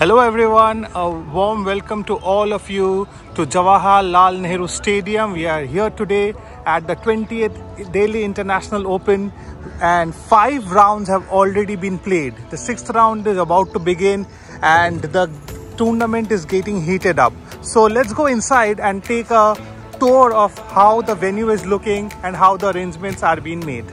Hello everyone, a warm welcome to all of you to Jawaharlal Nehru Stadium. We are here today at the 20th Delhi International Open and five rounds have already been played. The sixth round is about to begin and the tournament is getting heated up. So let's go inside and take a tour of how the venue is looking and how the arrangements are being made.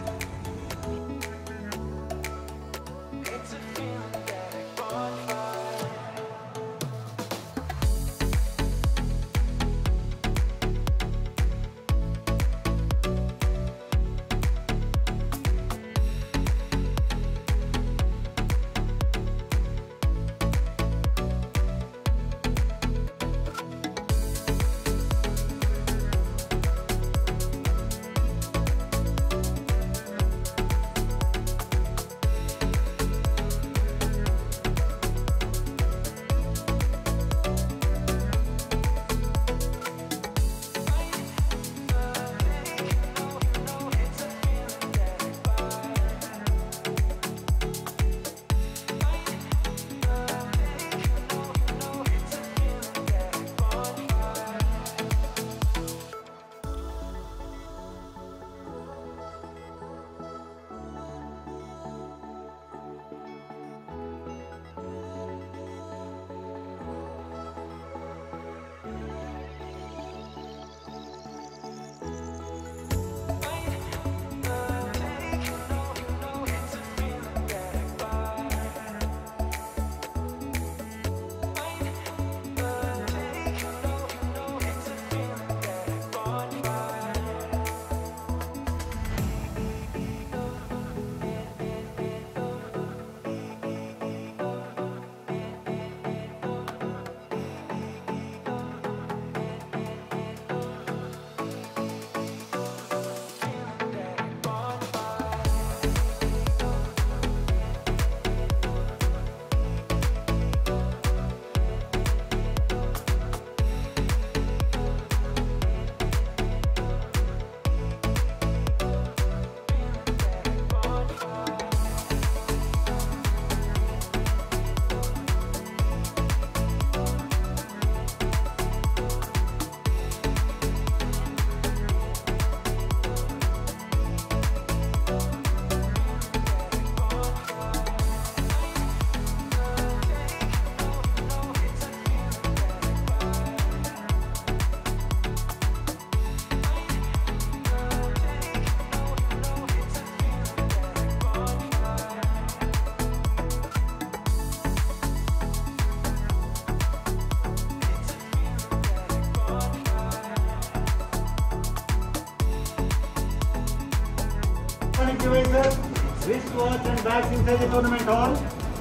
Devices, wristwatch and bags inside the tournament hall.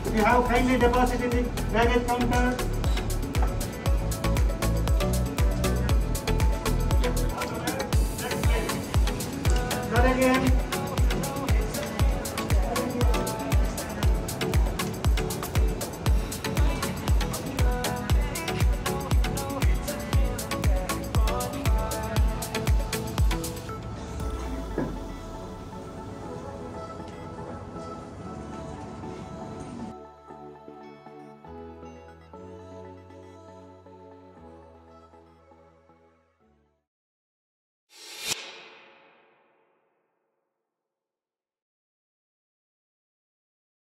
If you have kindly deposit in the baggage counter. Start again.